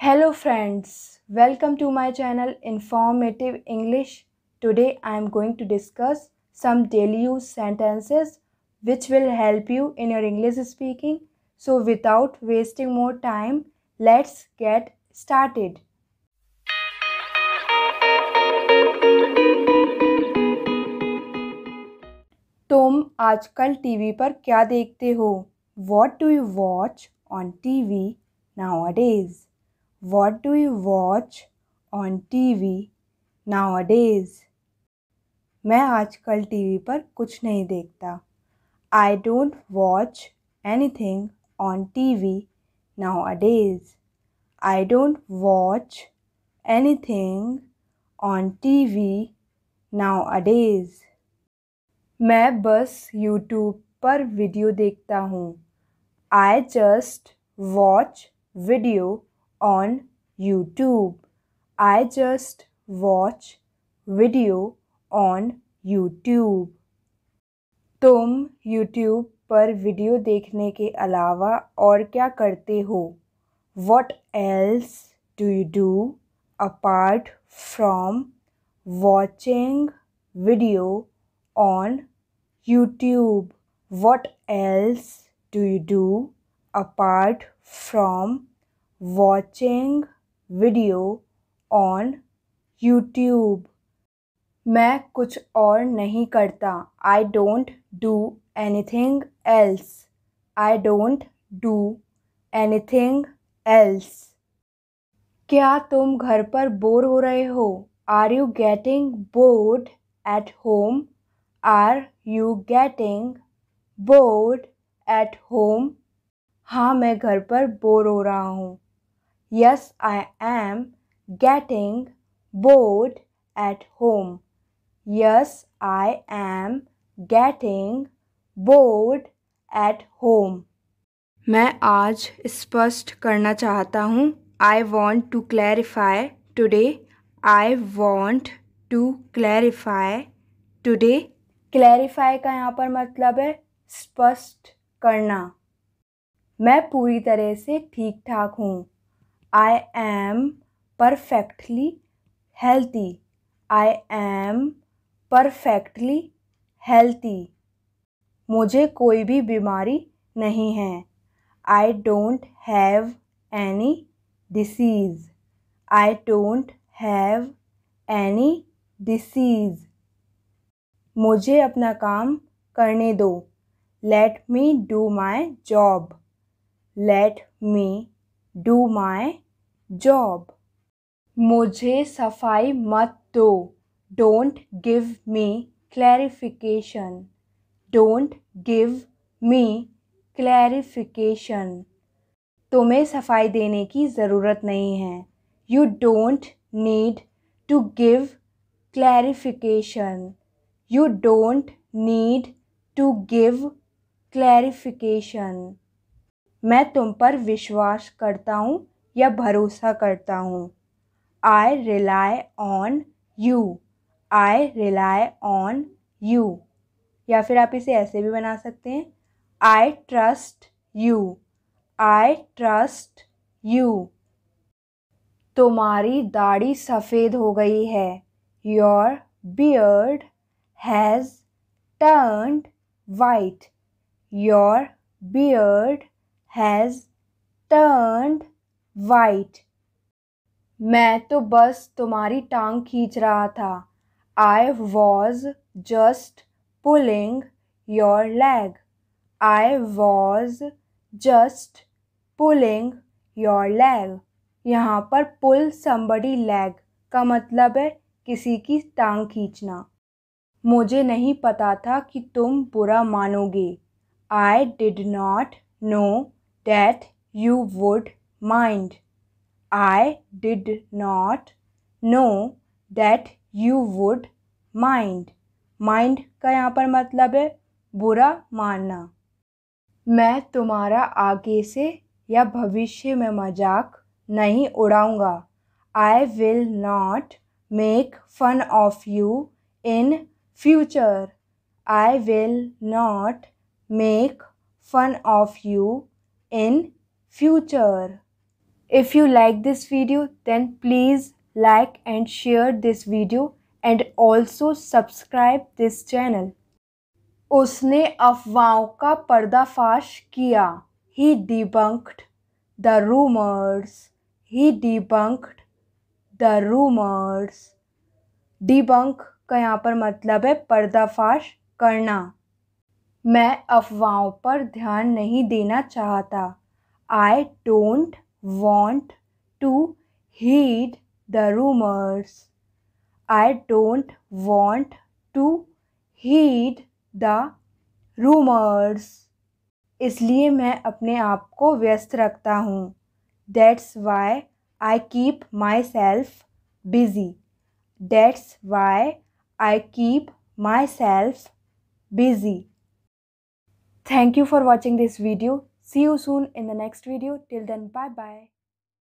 Hello friends welcome to my channel informative English today I am going to discuss some daily use sentences which will help you in your English speaking so without wasting more time let's get started तुम आजकल TV पर क्या देखते हो? What do you watch on T V nowadays What do you watch on TV nowadays? मैं आजकल TV पर कुछ नहीं देखता। I don't watch anything on T V nowadays I don't watch anything on T V nowadays मैं बस YouTube पर video देखता हूँ। I just watch video on YouTube I just watch video on YouTube तुम यूट्यूब पर video देखने के अलावा और क्या करते हो? What else do you do apart from watching video on YouTube what else do you do apart from watching video on YouTube मैं कुछ और नहीं करता। I don't do anything else I don't do anything else क्या तुम घर पर bore हो रहे हो? Are you getting bored at home are you getting bored at home हाँ मैं घर पर बोर हो रहा हूँ। Yes I am getting bored at home yes I am getting bored at home मैं आज स्पष्ट करना चाहता हूँ। I want to clarify today I want to clarify today clarify का यहाँ पर मतलब है स्पष्ट करना। मैं पूरी तरह से ठीक ठाक हूँ। I am perfectly healthy I am perfectly healthy मुझे कोई भी बीमारी नहीं है। I don't have any disease I don't have any disease मुझे अपना काम करने दो। Let me do my job let me do my job. मुझे सफ़ाई मत दो। Don't give me clarification. Don't give me clarification. तुम्हें सफ़ाई देने की ज़रूरत नहीं है। You don't need to give clarification. You don't need to give clarification. मैं तुम पर विश्वास करता हूँ या भरोसा करता हूँ। I rely on you I rely on you या फिर आप इसे ऐसे भी बना सकते हैं। I trust you I trust you तुम्हारी दाढ़ी सफ़ेद हो गई है। Your beard has turned white your beard has turned white मैं तो बस तुम्हारी टांग खींच रहा था। I was just pulling your leg I was just pulling your leg यहाँ पर पुल समबडी लेग का मतलब है किसी की टांग खींचना। मुझे नहीं पता था कि तुम बुरा मानोगे। I did not know that you would mind. I did not know that you would mind. Mind का यहाँ पर मतलब है बुरा मानना मैं तुम्हारा आगे से या भविष्य में मज़ाक नहीं उड़ाऊँगा I will not make fun of you in future I will not make fun of you in future If you like this video then please like and share this video and also subscribe this channel. उसने अफवाहों का पर्दाफाश किया he debunked the rumours he debunked the rumours debunk का यहाँ पर मतलब है पर्दाफाश करना मैं अफवाहों पर ध्यान नहीं देना चाहता। I don't want to heed the rumours I don't want to heed the rumours इसलिए मैं अपने आप को व्यस्त रखता हूँ। That's why I keep myself busy that's why I keep myself busy Thank you for watching this video. See you soon in the next video. Till then, bye bye.